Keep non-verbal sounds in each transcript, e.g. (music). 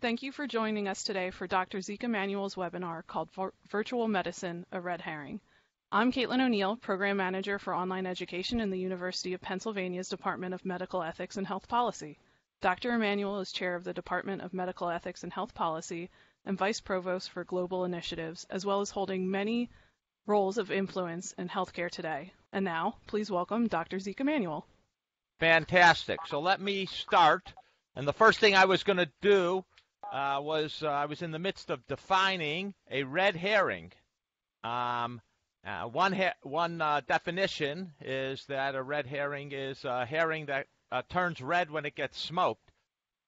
Thank you for joining us today for Dr. Zeke Emanuel's webinar called Virtual Medicine, a Red Herring. I'm Caitlin O'Neill, Program Manager for Online Education in the University of Pennsylvania's Department of Medical Ethics and Health Policy. Dr. Emanuel is Chair of the Department of Medical Ethics and Health Policy and Vice Provost for Global Initiatives, as well as holding many roles of influence in healthcare today. And now, please welcome Dr. Zeke Emanuel. Fantastic. So let me start. And the first thing I was going to do uh, was uh, I was in the midst of defining a red herring. Um, uh, one ha- one uh, definition is that a red herring is a herring that uh, turns red when it gets smoked.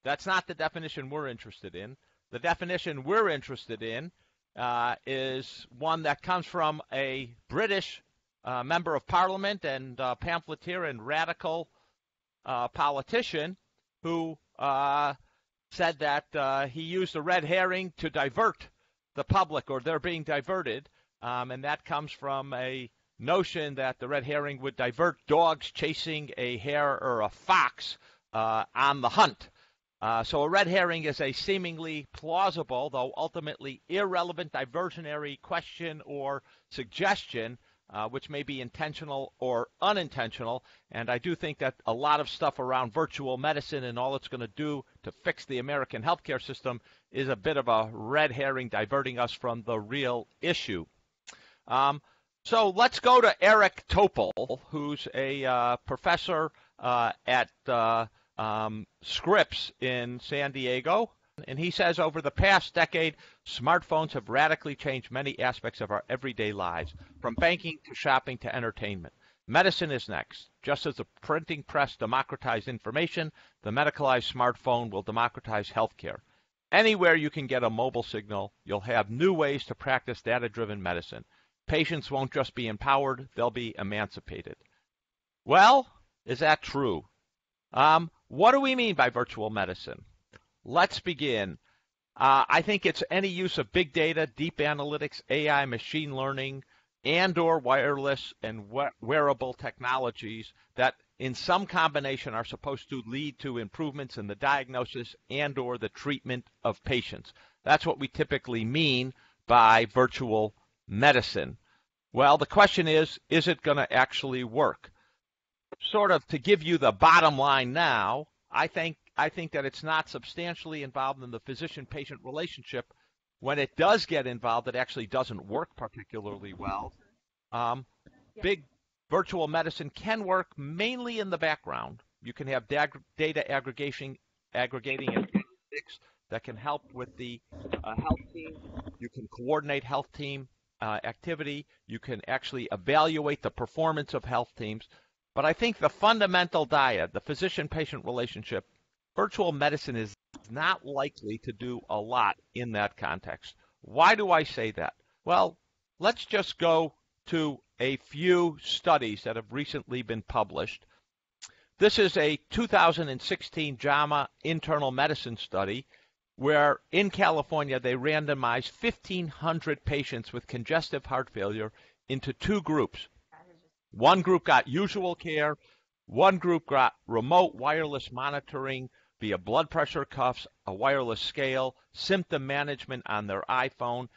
That's not the definition we're interested in. The definition we're interested in uh, is one that comes from a British member of parliament and pamphleteer and radical politician who said that uh, he used a red herring to divert the public, or they're being diverted, um, and that comes from a notion that the red herring would divert dogs chasing a hare or a fox uh, on the hunt. Uh, so a red herring is a seemingly plausible, though ultimately irrelevant diversionary question or suggestion uh, which may be intentional or unintentional. And I do think that a lot of stuff around virtual medicine and all it's going to do to fix the American healthcare system is a bit of a red herring diverting us from the real issue. Um, so let's go to Eric Topol, who's a uh, professor uh, at uh, um, Scripps in San Diego. And he says over the past decade, smartphones have radically changed many aspects of our everyday lives, from banking to shopping to entertainment. Medicine is next. Just as the printing press democratized information, the medicalized smartphone will democratize healthcare. Anywhere you can get a mobile signal, you'll have new ways to practice data driven medicine. Patients won't just be empowered, they'll be emancipated. Well, is that true? Um, what do we mean by virtual medicine? Let's begin. Uh, I think it's any use of big data, deep analytics, AI, machine learning, and or wireless and wearable technologies that in some combination are supposed to lead to improvements in the diagnosis and or the treatment of patients. That's what we typically mean by virtual medicine. Well, the question is, is it going to actually work? Sort of to give you the bottom line now, I think I think that it's not substantially involved in the physician patient relationship. When it does get involved, it actually doesn't work particularly well. Um, big virtual medicine can work mainly in the background. You can have data aggregation, aggregating analytics that can help with the uh, health team. You can coordinate health team uh, activity. You can actually evaluate the performance of health teams. But I think the fundamental dyad, the physician patient relationship, virtual medicine is not likely to do a lot in that context. Why do I say that? Well, let's just go to a few studies that have recently been published. This is a 2016 JAMA internal medicine study where in California they randomized 1,500 patients with congestive heart failure into two groups. One group got usual care, one group got remote wireless monitoring via blood pressure cuffs, a wireless scale, symptom management on their iPhone.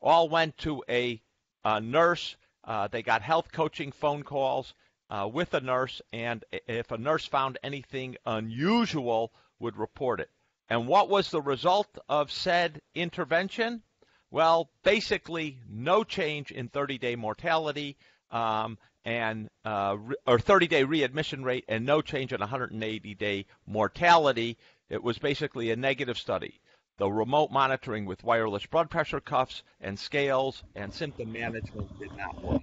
All went to a, a nurse. Uh, they got health coaching phone calls uh, with a nurse, and if a nurse found anything unusual, would report it. And what was the result of said intervention? Well, basically, no change in 30 day mortality, um, and uh, or 30-day readmission rate and no change in 180-day mortality. It was basically a negative study. The remote monitoring with wireless blood pressure cuffs and scales and symptom management did not work.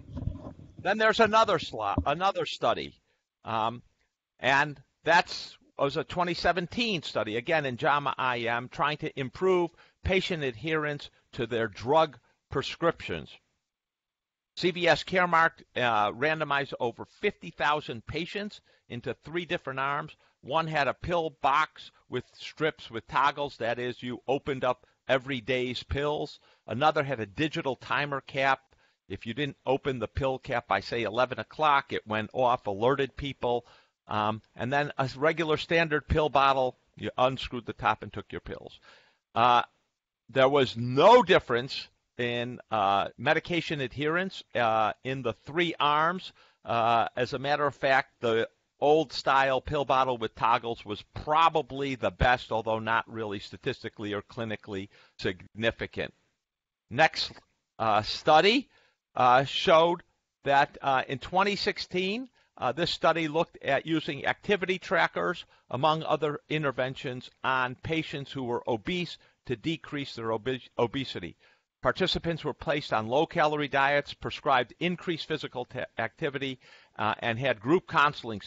Then there's another slot, another study, um, and that's was a 2017 study again in JAMA IM trying to improve patient adherence to their drug prescriptions. CVS Caremark uh, randomized over 50,000 patients into three different arms. One had a pill box with strips with toggles, that is, you opened up every day's pills. Another had a digital timer cap. If you didn't open the pill cap by, say, 11 o'clock, it went off, alerted people. Um, and then a regular standard pill bottle, you unscrewed the top and took your pills. Uh, there was no difference in uh, medication adherence uh, in the three arms. Uh, as a matter of fact, the old style pill bottle with toggles was probably the best, although not really statistically or clinically significant. Next uh, study uh, showed that uh, in 2016, uh, this study looked at using activity trackers, among other interventions, on patients who were obese to decrease their obesity. Participants were placed on low calorie diets, prescribed increased physical t- activity, uh, and had group counseling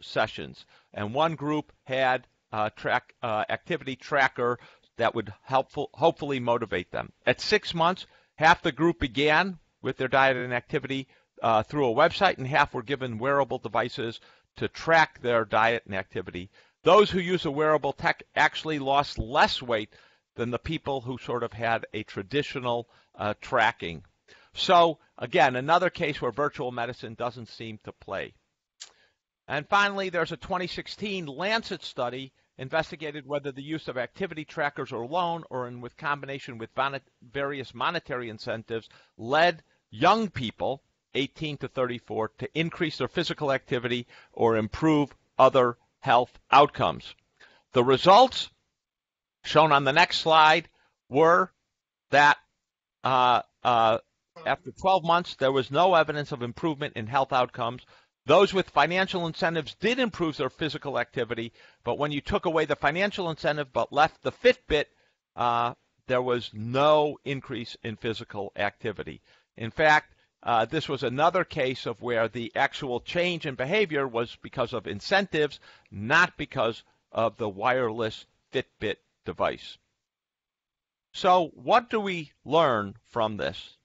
sessions. And one group had a track, uh, activity tracker that would helpful, hopefully motivate them. At six months, half the group began with their diet and activity uh, through a website, and half were given wearable devices to track their diet and activity. Those who use a wearable tech actually lost less weight than the people who sort of had a traditional uh, tracking. So, again, another case where virtual medicine doesn't seem to play. And finally, there's a 2016 Lancet study investigated whether the use of activity trackers alone or in with combination with various monetary incentives led young people 18 to 34 to increase their physical activity or improve other health outcomes. The results shown on the next slide were that uh, uh, after 12 months, there was no evidence of improvement in health outcomes. Those with financial incentives did improve their physical activity, but when you took away the financial incentive but left the Fitbit, uh, there was no increase in physical activity. In fact, uh, this was another case of where the actual change in behavior was because of incentives, not because of the wireless Fitbit device. So, what do we learn from this?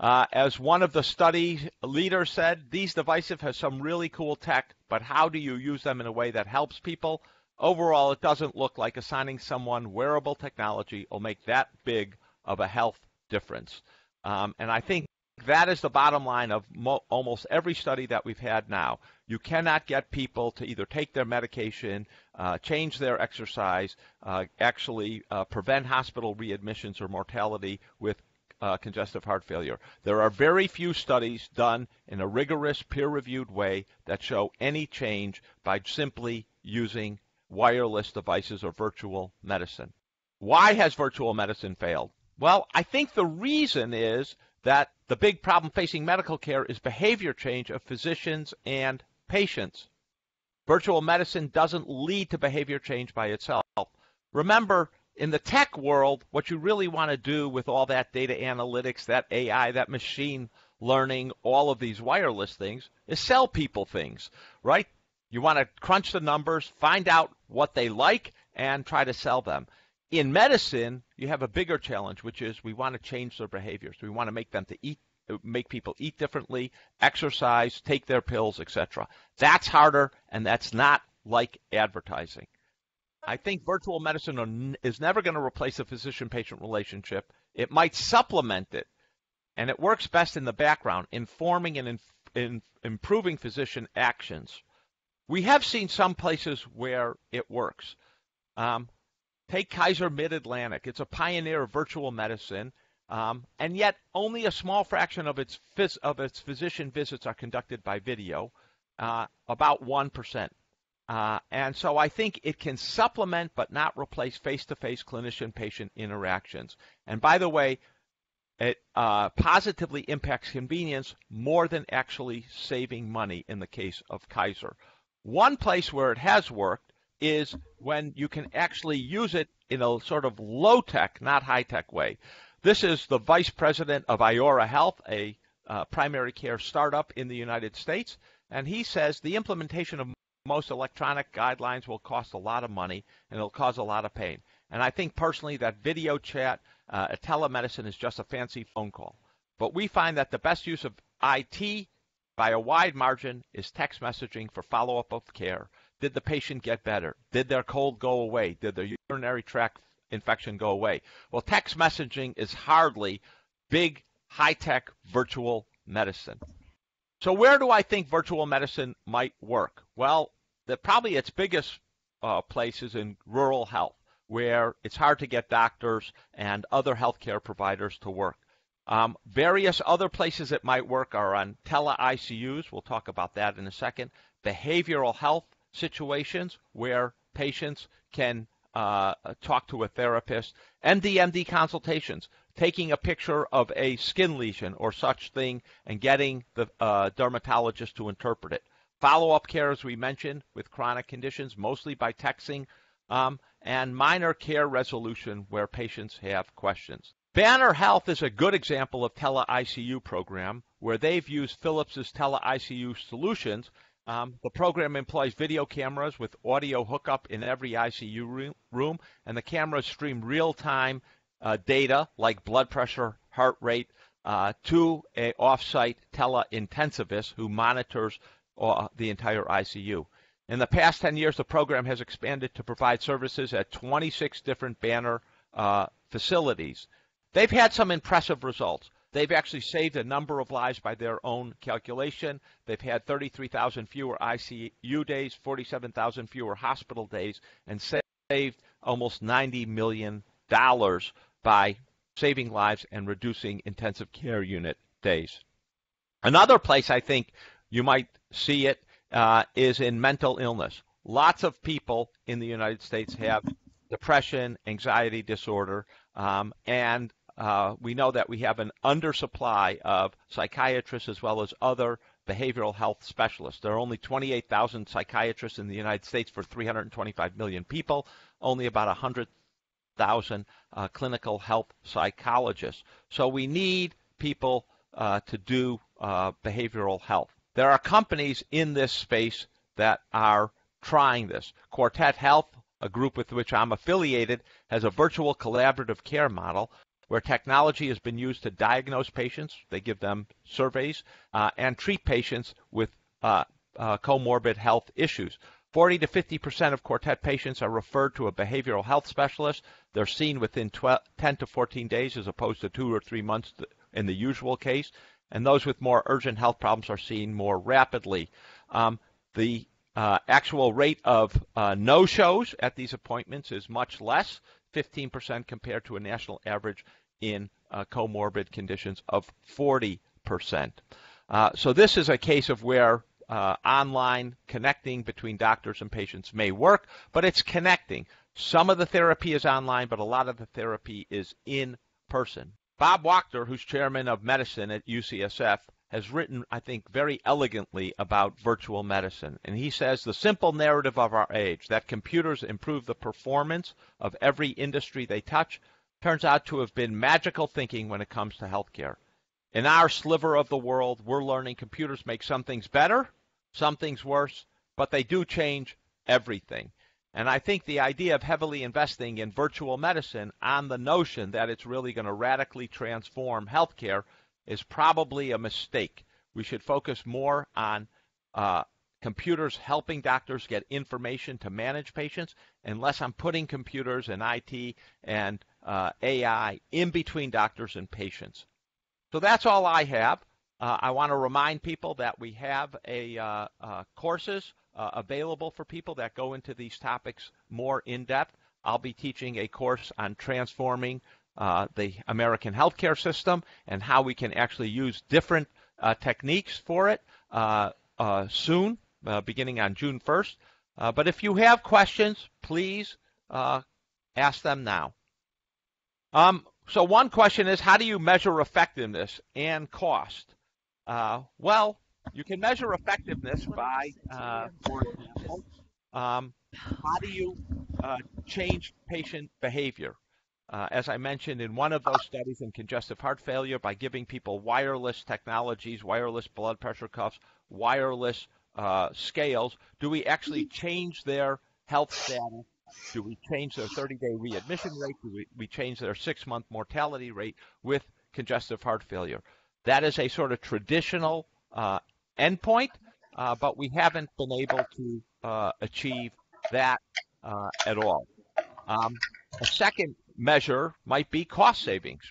Uh, as one of the study leaders said, these devices have some really cool tech, but how do you use them in a way that helps people? Overall, it doesn't look like assigning someone wearable technology will make that big of a health difference. Um, and I think that is the bottom line of mo- almost every study that we've had now. You cannot get people to either take their medication, uh, change their exercise, uh, actually uh, prevent hospital readmissions or mortality with uh, congestive heart failure. There are very few studies done in a rigorous, peer reviewed way that show any change by simply using wireless devices or virtual medicine. Why has virtual medicine failed? Well, I think the reason is that the big problem facing medical care is behavior change of physicians and patients. Virtual medicine doesn't lead to behavior change by itself. Remember, in the tech world, what you really want to do with all that data analytics, that AI, that machine learning, all of these wireless things is sell people things, right? You want to crunch the numbers, find out what they like, and try to sell them. In medicine, you have a bigger challenge, which is we want to change their behaviors. We want to make them to eat, make people eat differently, exercise, take their pills, etc. That's harder, and that's not like advertising. I think virtual medicine is never going to replace a physician-patient relationship. It might supplement it, and it works best in the background, informing and in, in, improving physician actions. We have seen some places where it works. Um, Take Kaiser Mid Atlantic. It's a pioneer of virtual medicine, um, and yet only a small fraction of its phys- of its physician visits are conducted by video, uh, about one percent. Uh, and so I think it can supplement but not replace face-to-face clinician-patient interactions. And by the way, it uh, positively impacts convenience more than actually saving money in the case of Kaiser. One place where it has worked is when you can actually use it in a sort of low tech, not high tech way. This is the vice president of Iora Health, a uh, primary care startup in the United States, and he says the implementation of most electronic guidelines will cost a lot of money and it'll cause a lot of pain. And I think personally that video chat, uh, telemedicine is just a fancy phone call. But we find that the best use of IT by a wide margin is text messaging for follow up of care did the patient get better? Did their cold go away? Did their urinary tract infection go away? Well, text messaging is hardly big, high tech virtual medicine. So, where do I think virtual medicine might work? Well, the, probably its biggest uh, place is in rural health, where it's hard to get doctors and other healthcare providers to work. Um, various other places it might work are on tele ICUs. We'll talk about that in a second. Behavioral health situations where patients can uh, talk to a therapist. MD-MD consultations, taking a picture of a skin lesion or such thing and getting the uh, dermatologist to interpret it. Follow-up care, as we mentioned, with chronic conditions, mostly by texting, um, and minor care resolution where patients have questions. Banner Health is a good example of tele-ICU program where they've used Philips's tele-ICU solutions. Um, the program employs video cameras with audio hookup in every ICU room, and the cameras stream real-time uh, data like blood pressure, heart rate, uh, to a off-site tele-intensivist who monitors uh, the entire ICU. In the past 10 years, the program has expanded to provide services at 26 different Banner uh, facilities. They've had some impressive results. They've actually saved a number of lives by their own calculation. They've had 33,000 fewer ICU days, 47,000 fewer hospital days, and saved almost $90 million by saving lives and reducing intensive care unit days. Another place I think you might see it uh, is in mental illness. Lots of people in the United States have depression, anxiety disorder, um, and uh, we know that we have an undersupply of psychiatrists as well as other behavioral health specialists. There are only 28,000 psychiatrists in the United States for 325 million people, only about 100,000 uh, clinical health psychologists. So we need people uh, to do uh, behavioral health. There are companies in this space that are trying this. Quartet Health, a group with which I'm affiliated, has a virtual collaborative care model where technology has been used to diagnose patients. They give them surveys uh, and treat patients with uh, uh, comorbid health issues. 40 to 50 percent of quartet patients are referred to a behavioral health specialist. They're seen within 12, 10 to 14 days as opposed to two or three months in the usual case. And those with more urgent health problems are seen more rapidly. Um, the uh, actual rate of uh, no-shows at these appointments is much less, 15% compared to a national average in uh, comorbid conditions of 40%. Uh, so this is a case of where uh, online connecting between doctors and patients may work, but it's connecting. Some of the therapy is online, but a lot of the therapy is in person. Bob Wachter, who's chairman of medicine at UCSF, has written, I think, very elegantly about virtual medicine. And he says the simple narrative of our age that computers improve the performance of every industry they touch turns out to have been magical thinking when it comes to healthcare. In our sliver of the world, we're learning computers make some things better, some things worse, but they do change everything. And I think the idea of heavily investing in virtual medicine on the notion that it's really going to radically transform healthcare is probably a mistake. We should focus more on uh, computers helping doctors get information to manage patients, unless I'm putting computers and IT and uh, AI in between doctors and patients. So that's all I have. Uh, I want to remind people that we have a uh, uh courses uh, available for people that go into these topics more in depth. I'll be teaching a course on transforming uh, the American healthcare system and how we can actually use different techniques for it soon, beginning on June 1st. but if you have questions, please ask them now. Um, so one question is, how do you measure effectiveness and cost? Uh, well, you can measure effectiveness by, uh, for example, um, how do you uh, change patient behavior? Uh, as I mentioned in one of those studies in congestive heart failure, by giving people wireless technologies, wireless blood pressure cuffs, wireless uh, scales, do we actually change their health status do we change their 30-day readmission rate? Do we, we change their six-month mortality rate with congestive heart failure? That is a sort of traditional uh, endpoint, uh, but we haven't been able to uh, achieve that uh, at all. Um, a second measure might be cost savings.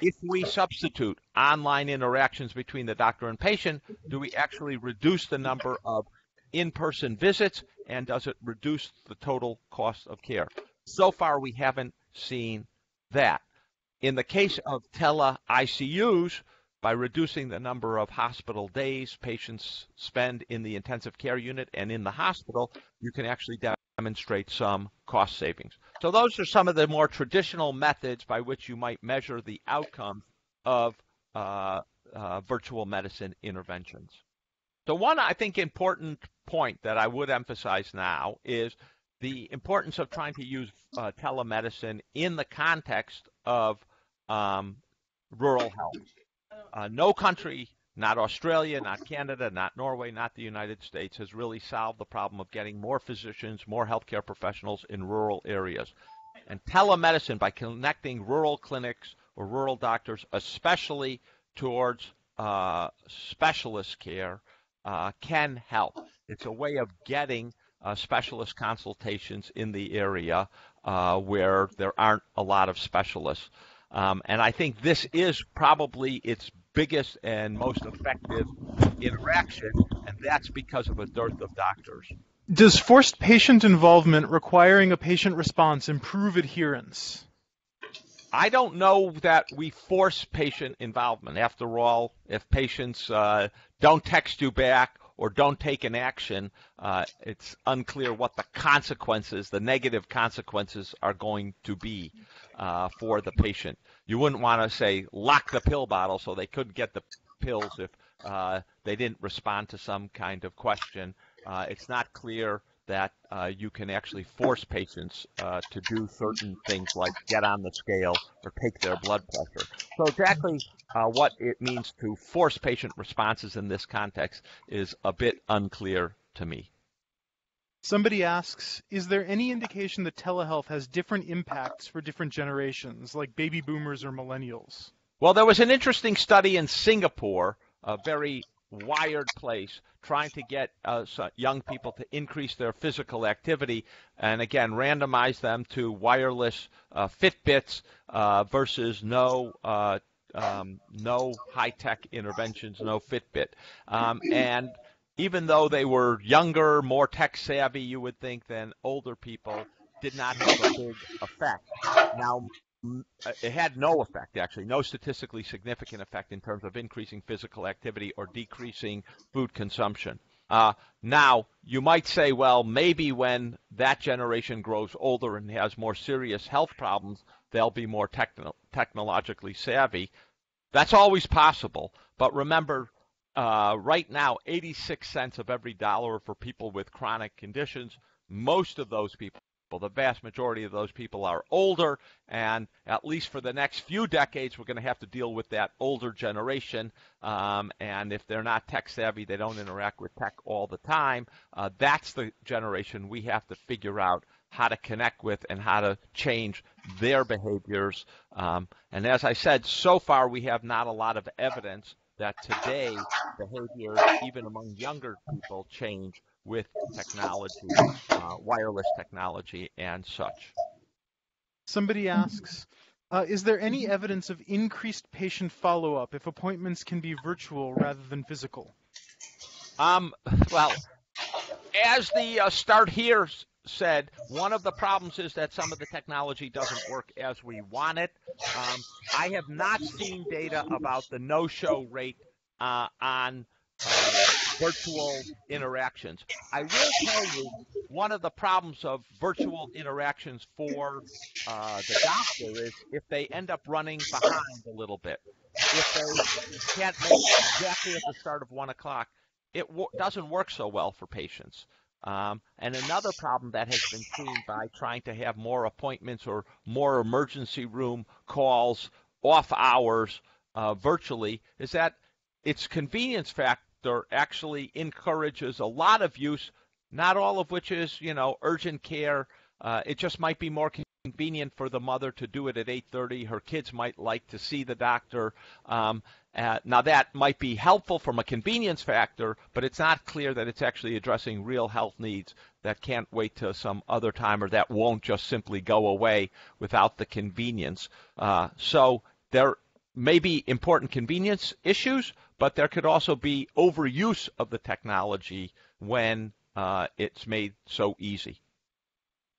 If we substitute online interactions between the doctor and patient, do we actually reduce the number of in-person visits and does it reduce the total cost of care? So far, we haven't seen that. In the case of tele ICUs, by reducing the number of hospital days patients spend in the intensive care unit and in the hospital, you can actually demonstrate some cost savings. So those are some of the more traditional methods by which you might measure the outcome of uh, uh, virtual medicine interventions. So one, I think, important point that I would emphasize now is the importance of trying to use uh, telemedicine in the context of um, rural health. Uh, no country, not Australia, not Canada, not Norway, not the United States, has really solved the problem of getting more physicians, more healthcare professionals in rural areas. And telemedicine, by connecting rural clinics or rural doctors, especially towards uh, specialist care, uh, can help. It's a way of getting uh, specialist consultations in the area uh, where there aren't a lot of specialists. Um, and I think this is probably its biggest and most effective interaction, and that's because of a dearth of doctors. Does forced patient involvement requiring a patient response improve adherence? I don't know that we force patient involvement. After all, if patients uh, don't text you back or don't take an action, uh, it's unclear what the consequences, the negative consequences, are going to be uh, for the patient. You wouldn't want to say lock the pill bottle so they couldn't get the pills if uh, they didn't respond to some kind of question. Uh, it's not clear that uh, you can actually force patients uh, to do certain things like get on the scale or take their blood pressure. So exactly uh, what it means to force patient responses in this context is a bit unclear to me. Somebody asks, is there any indication that telehealth has different impacts for different generations, like baby boomers or millennials? Well, there was an interesting study in Singapore, a very wired place, trying to get uh, young people to increase their physical activity, and again, randomize them to wireless uh, Fitbits uh, versus no. Uh, um, no high-tech interventions, no Fitbit, um, and even though they were younger, more tech savvy, you would think, than older people, did not have a big effect. Now, it had no effect, actually, no statistically significant effect in terms of increasing physical activity or decreasing food consumption. Uh, now, you might say, well, maybe when that generation grows older and has more serious health problems, they'll be more techno- technologically savvy. That's always possible. But remember, uh, right now, 86 cents of every dollar for people with chronic conditions. Most of those people, the vast majority of those people are older, and at least for the next few decades, we're going to have to deal with that older generation. Um, and if they're not tech savvy, they don't interact with tech all the time. Uh, that's the generation we have to figure out how to connect with and how to change their behaviors. Um, and as I said, so far we have not a lot of evidence that today behavior, even among younger people, change with technology, uh, wireless technology, and such. Somebody asks, uh, is there any evidence of increased patient follow-up if appointments can be virtual rather than physical? Um, well, as the uh, start here said, one of the problems is that some of the technology doesn't work as we want it. Um, I have not seen data about the no-show rate uh, on uh, virtual interactions. I will tell you one of the problems of virtual interactions for uh, the doctor is if they end up running behind a little bit. If they can't make exactly at the start of one o'clock, it doesn't work so well for patients. Um, and another problem that has been seen by trying to have more appointments or more emergency room calls off hours uh, virtually is that its convenience factor actually encourages a lot of use, not all of which is, you know, urgent care. Uh, it just might be more convenient for the mother to do it at 8:30. Her kids might like to see the doctor. Um, uh, now, that might be helpful from a convenience factor, but it's not clear that it's actually addressing real health needs that can't wait till some other time or that won't just simply go away without the convenience. Uh, so there may be important convenience issues, but there could also be overuse of the technology when uh, it's made so easy.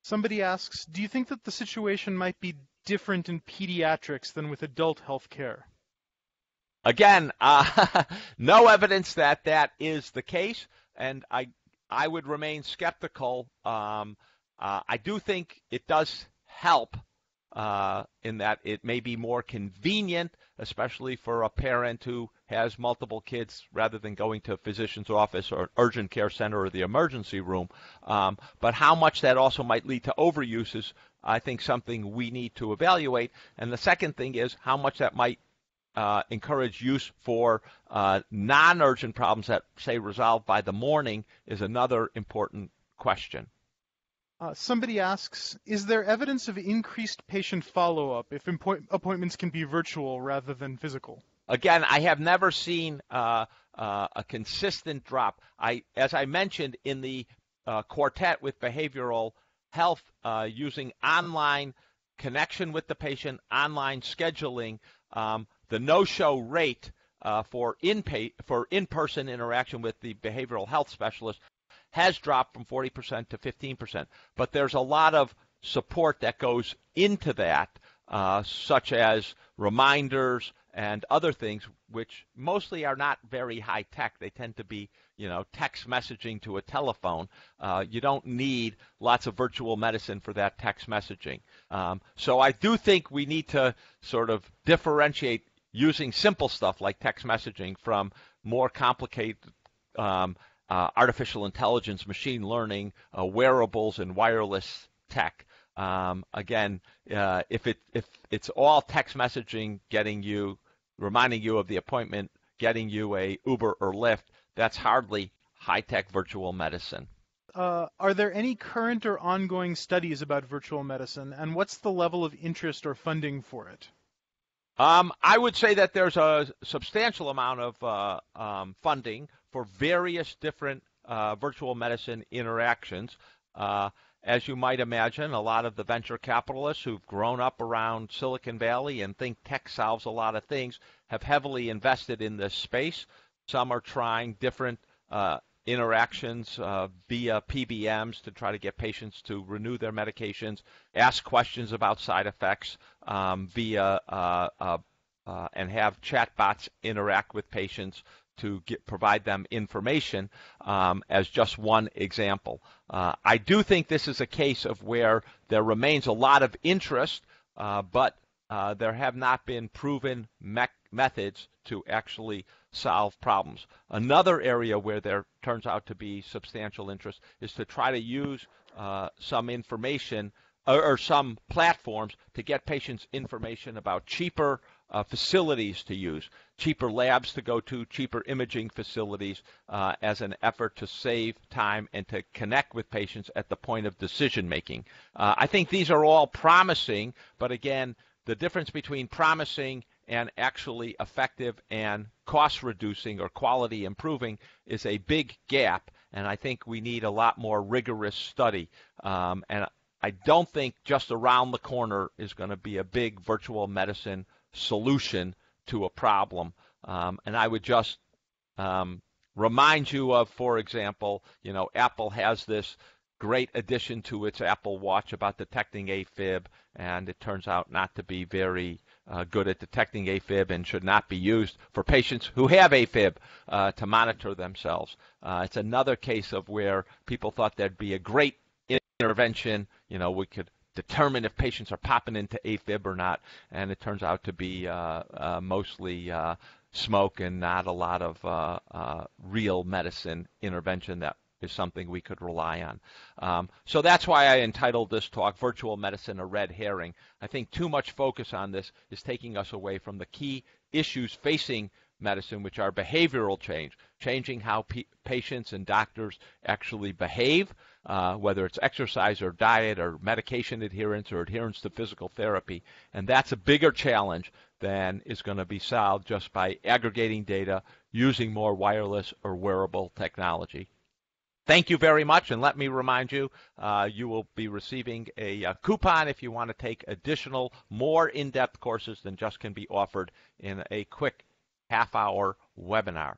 Somebody asks, do you think that the situation might be different in pediatrics than with adult health care? Again, (laughs) uh, no evidence that that is the case, and I I would remain skeptical. Um, uh, I do think it does help uh, in that it may be more convenient, especially for a parent who has multiple kids rather than going to a physician's office or an urgent care center or the emergency room. Um, but how much that also might lead to overuse is, I think, something we need to evaluate. And the second thing is how much that might uh, encourage use for uh, non-urgent problems that say resolved by the morning is another important question. Uh, somebody asks, is there evidence of increased patient follow-up if impo- appointments can be virtual rather than physical? Again, I have never seen uh, uh, a consistent drop. I, as I mentioned in the uh, quartet with behavioral health, uh, using online connection with the patient, online scheduling, um, the no-show rate uh, for in for in-person interaction with the behavioral health specialist has dropped from 40% to 15%. But there's a lot of support that goes into that, uh, such as reminders and other things, which mostly are not very high tech. They tend to be, you know, text messaging to a telephone. Uh, you don't need lots of virtual medicine for that text messaging. Um, so I do think we need to sort of differentiate using simple stuff like text messaging from more complicated um, uh, artificial intelligence, machine learning, uh, wearables, and wireless tech. Um, again, uh, if it if it's all text messaging, getting you, reminding you of the appointment, getting you a Uber or Lyft, that's hardly high tech virtual medicine. Uh, are there any current or ongoing studies about virtual medicine, and what's the level of interest or funding for it? Um, I would say that there's a substantial amount of uh, um, funding for various different uh, virtual medicine interactions. Uh, as you might imagine, a lot of the venture capitalists who've grown up around Silicon Valley and think tech solves a lot of things have heavily invested in this space. Some are trying different uh, interactions uh, via PBMs to try to get patients to renew their medications, ask questions about side effects um, via uh, uh, uh and have chatbots interact with patients to get, provide them information um, as just one example. Uh, I do think this is a case of where there remains a lot of interest, uh, but there have not been proven me- methods to actually solve problems. Another area where there turns out to be substantial interest is to try to use uh, some information or, or, some platforms to get patients information about cheaper uh, facilities to use, cheaper labs to go to, cheaper imaging facilities uh, as an effort to save time and to connect with patients at the point of decision making. Uh, I think these are all promising, but again, the difference between promising and actually effective and cost reducing or quality improving is a big gap, and I think we need a lot more rigorous study. Um, and I don't think just around the corner is going to be a big virtual medicine solution to a problem. Um, and I would just um, remind you of, for example, you know, Apple has this great addition to its Apple Watch about detecting AFib, and it turns out not to be very uh, good at detecting AFib and should not be used for patients who have AFib uh, to monitor themselves. Uh, it's another case of where people thought there'd be a great intervention. You know, we could determine if patients are popping into AFib or not, and it turns out to be uh, uh, mostly uh, smoke and not a lot of real medicine intervention that is something we could rely on. Um, so that's why I entitled this talk Virtual Medicine a Red Herring. I think too much focus on this is taking us away from the key issues facing medicine, which are behavioral change, changing how patients and doctors actually behave, uh, whether it's exercise or diet or medication adherence or adherence to physical therapy. And that's a bigger challenge than is going to be solved just by aggregating data using more wireless or wearable technology. Thank you very much, and let me remind you, uh, you will be receiving a, a, uh, coupon if you want to take additional, more in-depth courses than just can be offered in a quick half-hour webinar.